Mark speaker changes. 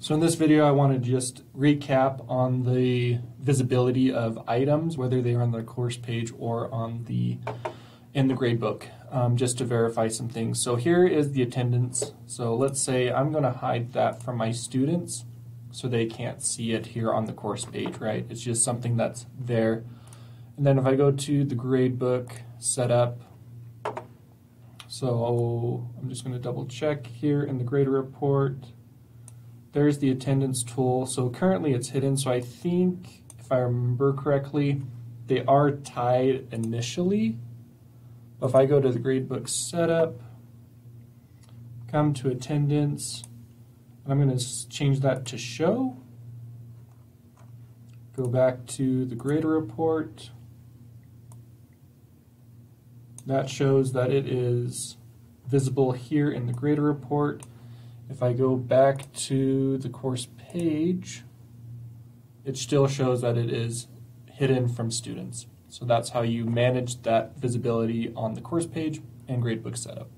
Speaker 1: So in this video, I want to just recap on the visibility of items, whether they are on the course page or on the in the gradebook, um, just to verify some things. So here is the attendance. So let's say I'm going to hide that from my students so they can't see it here on the course page, right? It's just something that's there. And then if I go to the gradebook setup, so I'm just going to double check here in the grader report. There's the attendance tool. So currently it's hidden. So I think, if I remember correctly, they are tied initially. If I go to the gradebook setup, come to attendance, and I'm going to change that to show. Go back to the grader report. That shows that it is visible here in the grader report. If I go back to the course page, it still shows that it is hidden from students. So that's how you manage that visibility on the course page and gradebook setup.